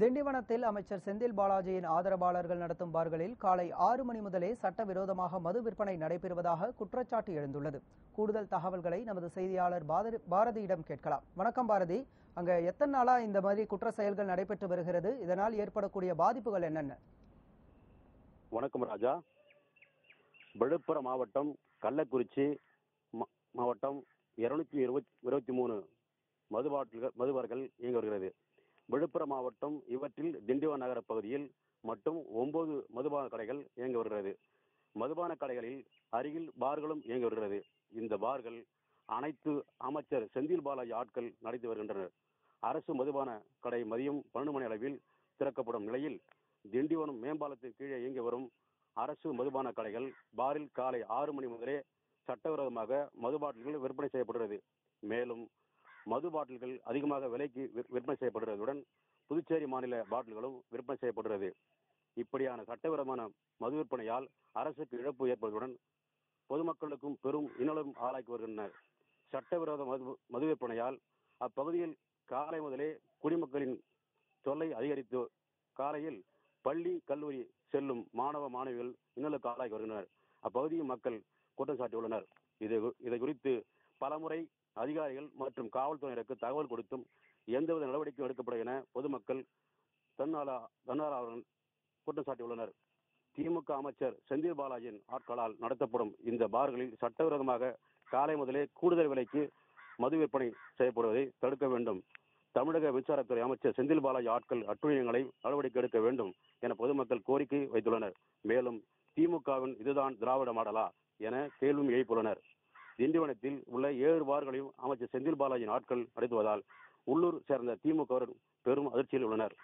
திண்டிவனத்தில் அமைச்சர் செந்தில் பாலாஜியின் ஆதரவாளர்கள் நடத்தும் பார்களில் காலை ஆறு மணி முதலே சட்டவிரோதமாக மது விற்பனை நடைபெறுவதாக குற்றச்சாட்டு எழுந்துள்ளது. கூடுதல் தகவல்களை நமது செய்தியாளர் பாரதி- பாரதியிடம் கேட்கலாம். வணக்கம் பாரதி. அங்க எத்தனை நாளா இந்த மாதிரி குற்ற செயல்கள் நடைபெற்று வருகிறது? இதனால் ஏற்படக்கூடிய பாதிப்புகள் என்னென்ன? வணக்கம் ராஜா. விழுப்புரம் மாவட்டம் கள்ளக்குறிச்சி மா- மாவட்டம் இருநூத்தி இருபத்தி இருபத்தி மூணு மதுபாட்டில்கள் மதுபார்கள் இயங்கி வருகிறது. விழுப்புரம் மாவட்டம் இவற்றில் திண்டிவன நகர பகுதியில் மட்டும் ஒன்பது மதுபான கடைகள் இயங்கி வருகிறது. மதுபான கடைகளில் அருகில் பார்களும் இயங்கி வருகிறது. இந்த பார்கள் அனைத்து அமைச்சர் செந்தில் பாலாஜி ஆட்கள் நடத்தி வருகின்றனர். அரசு மதுபான கடை மதியம் பன்னெண்டு மணி அளவில் திறக்கப்படும் நிலையில் திண்டிவனம் மேம்பாலத்தின் கீழே இயங்கி வரும் அரசு மதுபான கடைகள் பாரில் காலை ஆறு மணி முதலே சட்டவிரோதமாக மதுபாட்டில்கள் விற்பனை செய்யப்படுகிறது. மேலும் மது பாட்டில்கள் அதிகமாக விலைக்கு விற்- விற்பனை செய்யப்படுவதுடன் புதுச்சேரி மாநில பாட்டில்களும் விற்பனை செய்யப்படுகிறது. இப்படியான சட்டவிரோதமான மது விற்பனையால் அரசுக்கு இழப்பு ஏற்படுவதுடன் பொதுமக்களுக்கும் பெரும் இன்னலும் ஆளாக்கி வருகின்றனர். சட்டவிரோத மது மது விற்பனையால் அப்பகுதியில் காலை முதலே குடிமக்களின் தொல்லை அதிகரித்து காலையில் பள்ளி கல்லூரி செல்லும் மாணவ மாணவிகள் இன்னலுக்கு ஆளாகி வருகின்றனர். அப்பகுதியின் மக்கள் குற்றம் சாட்டியுள்ளனர். இது இதை குறித்து பலமுறை அதிகாரிகள் மற்றும் காவல்துறையினருக்கு தகவல் கொடுத்தும் எந்தவித நடவடிக்கையும் எடுக்கப்படும் என பொதுமக்கள் தன்னாலா தன்னார்வலர்கள் குற்றம் சாட்டியுள்ளனர். திமுக அமைச்சர் செந்தில் பாலாஜியின் ஆட்களால் நடத்தப்படும் இந்த பார்களில் சட்டவிரோதமாக காலை முதலே கூடுதல் விலைக்கு மது விற்பனை செய்யப்படுவதை தடுக்க வேண்டும். தமிழக மின்சாரத்துறை அமைச்சர் செந்தில் பாலாஜி ஆட்கள் அட்டுழியங்களை நடவடிக்கை எடுக்க வேண்டும் என பொதுமக்கள் கோரிக்கை வைத்துள்ளனர். மேலும் திமுகவின் இதுதான் திராவிட மாடலா என கேள்வியும் எழுப்பியுள்ளனர். திண்டிவனத்தில் உள்ள ஏழு பார்களையும் அமைச்சர் செந்தில் பாலாஜியின் ஆட்கள் நடத்துவதால் உள்ளூர் சேர்ந்த திமுக பெரும் அதிர்ச்சியில் உள்ளனர்.